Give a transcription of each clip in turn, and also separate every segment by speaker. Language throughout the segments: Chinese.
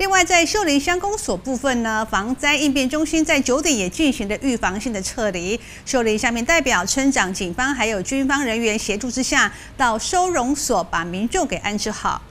Speaker 1: 另外，在秀林乡公所部分呢，防灾应变中心在九点也进行了预防性的撤离。秀林下面代表村长、警方还有军方人员协助之下，到收容所把民众给安置好。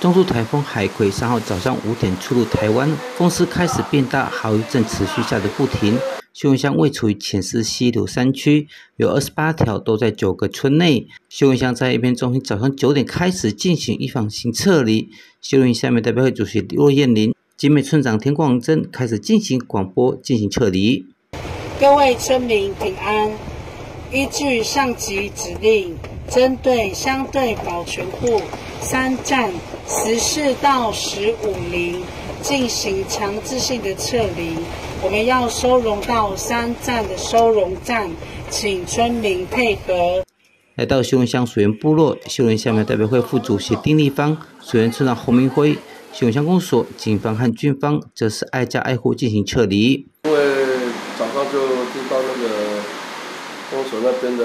Speaker 2: 中度台风海葵三号早上五点出入台湾，风势开始变大，好一阵持续下的不停。秀文乡位处于浅势溪流山区，有二十八条都在九个村内。秀文乡在一片中心早上九点开始进行预防性撤离。秀文下面代表会主席骆燕林、集美村长田广珍开始进行广播进行撤离。
Speaker 3: 各位村民平安，依据上级指令，针对相对保全户三站十四到十五零进行强制性的撤离。我们要收容到三站的收容站，请村民配合。
Speaker 2: 来到秀文乡水源部落，秀文乡代表会副主席丁立芳、水源村长洪明辉、秀文乡公所、警方和军方则是挨家挨户进行撤离。
Speaker 4: 因为早上就听到那个公所那边的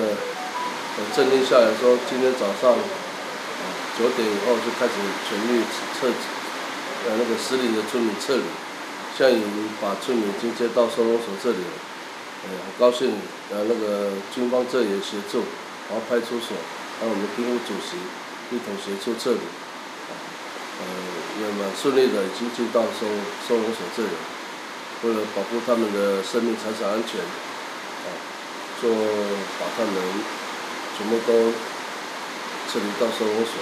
Speaker 4: 呃，镇定下来说，今天早上九点以后就开始全力撤，呃，那个失灵的村民撤离。现在已经把村民已经接到收容所这里了，呃，很高兴，呃，那个军方这也协助，然后派出所，还有我们兵务主席一同协助撤离，呃，也蛮顺利的，已经进到收收容所这里，为了保护他们的生命财产安全，啊，就把他们全部都撤离到收容所，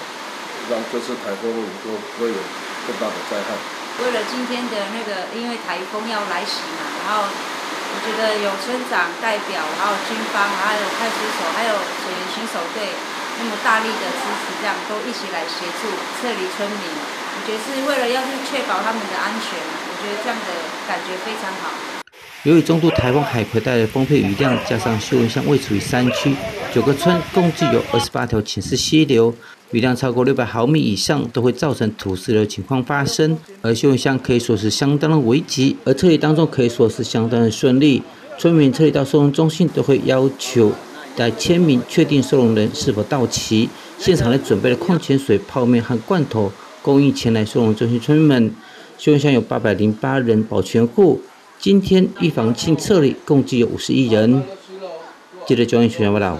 Speaker 4: 让这次台风以后不会有更大的灾害。
Speaker 5: 为了今天的那个，因为台风要来袭嘛，然后我觉得有村长代表，还有军方，还有派出所，还有水源巡守队，那么大力的支持，这样都一起来协助撤离村民。我觉得是为了要去确保他们的安全，我觉得这样的感觉非常好。
Speaker 2: 由于中度台风海葵带来丰沛雨量，加上秀文乡位处于山区，九个村共计有二十八条浅势溪流。雨量超过六百毫米以上，都会造成土石流情况发生。而秀文乡可以说是相当的危急，而撤离当中可以说是相当的顺利。村民撤离到收容中心，都会要求来签名，确定收容人是否到齐。现场还准备了矿泉水、泡面和罐头，供应前来收容中心村民们。秀文乡有八百零八人保全户，今天预防性撤离共计有五十一人。记者焦英学报道。